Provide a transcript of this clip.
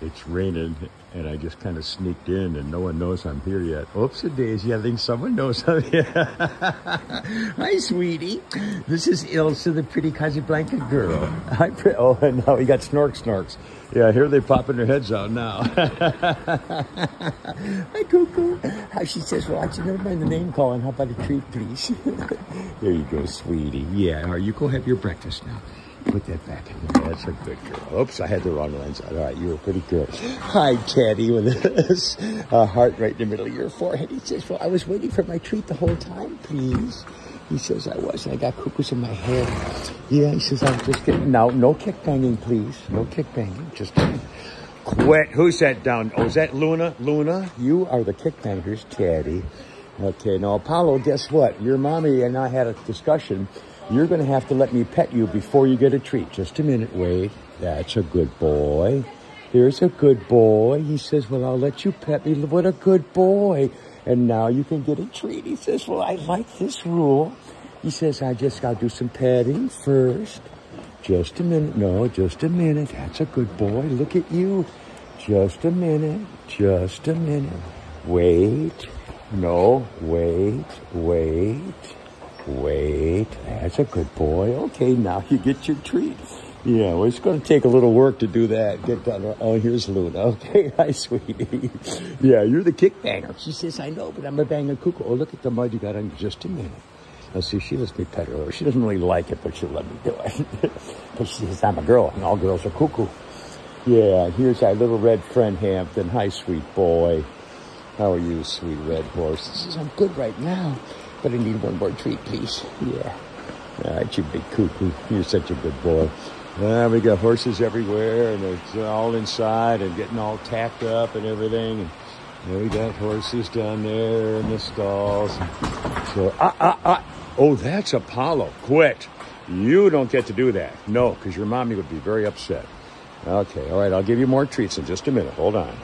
It's raining, and I just kind of sneaked in, and no one knows I'm here yet. Oops a daisy, I think someone knows I'm here. Hi, sweetie. This is Ilsa, the pretty Casablanca girl. Hi, oh, and now we got Snork Snorks. Yeah, here they popping their heads out now. Hi, Cuckoo. How she says, well, actually, never mind the name calling. How about a treat, please? there you go, sweetie. Yeah, all right, you go have your breakfast now. Put that back in there. That's a good girl. Oops, I had the wrong lens. All right, you were pretty good. Hi, Teddy, with a heart right in the middle of your forehead. He says, well, I was waiting for my treat the whole time, please. He says, I was, and I got cuckoos in my hair. Yeah, he says, I'm just getting, now, no kick banging, please. No kick banging, just Quit. Who's that down? Oh, is that Luna? Luna, you are the kick bangers, Teddy. Okay, now, Apollo, guess what? Your mommy and I had a discussion you're going to have to let me pet you before you get a treat. Just a minute, wait. That's a good boy. There's a good boy. He says, well, I'll let you pet me. What a good boy. And now you can get a treat. He says, well, I like this rule. He says, I just got to do some petting first. Just a minute. No, just a minute. That's a good boy. Look at you. Just a minute. Just a minute. Wait. No, wait, wait. That's a good boy. Okay, now you get your treat. Yeah, well, it's going to take a little work to do that. Get done. Oh, here's Luna. Okay, hi, sweetie. Yeah, you're the kick banger. She says, I know, but I'm a banger cuckoo. Oh, look at the mud you got on just a minute. Now, see, she lets me pet her. She doesn't really like it, but she'll let me do it. but she says, I'm a girl, and all girls are cuckoo. Yeah, here's our little red friend, Hampton. Hi, sweet boy. How are you, sweet red horse? She says, I'm good right now. But I need one more treat, please. Yeah. All right, you big cuckoo. You're such a good boy. Uh, we got horses everywhere, and they're all inside and getting all tacked up and everything. And we got horses down there in the stalls. So, ah, ah, ah. Oh, that's Apollo. Quit. You don't get to do that. No, because your mommy would be very upset. Okay, all right, I'll give you more treats in just a minute. Hold on.